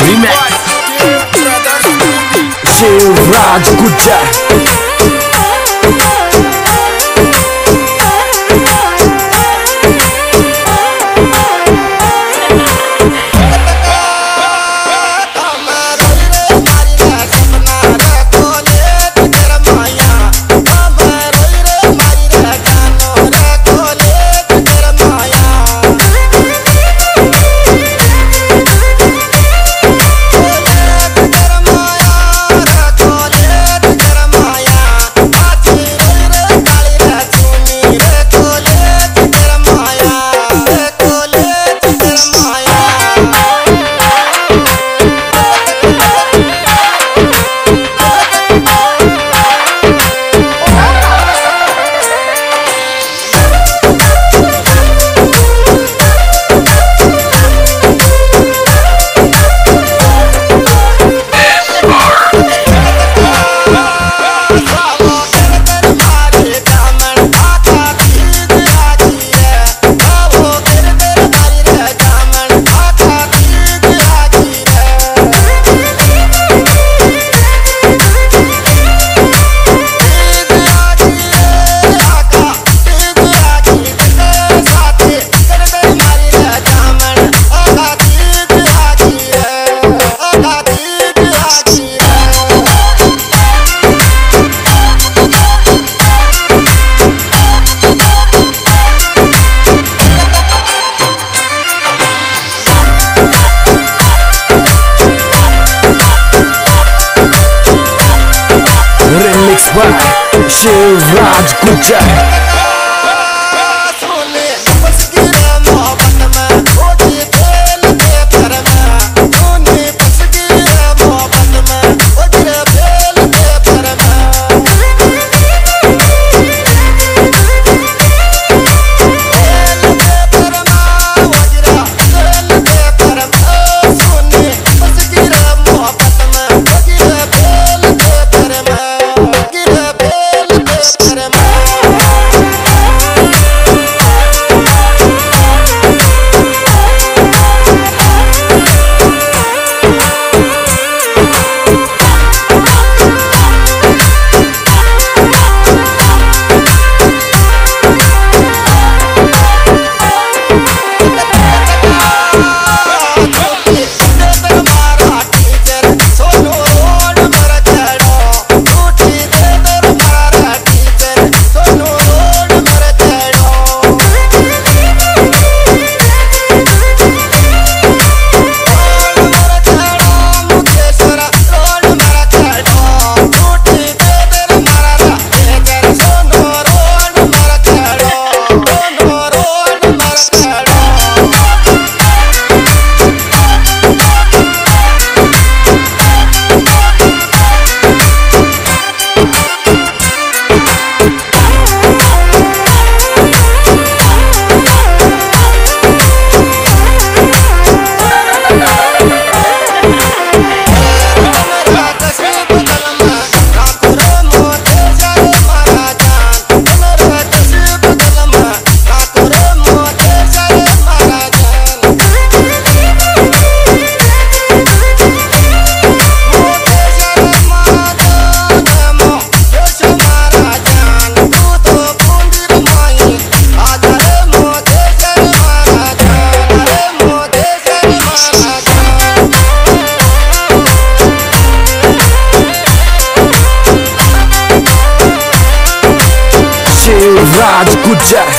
Remix Shivraj Gujar Work, Shiraz Gucci Gujar Shivraj Gujar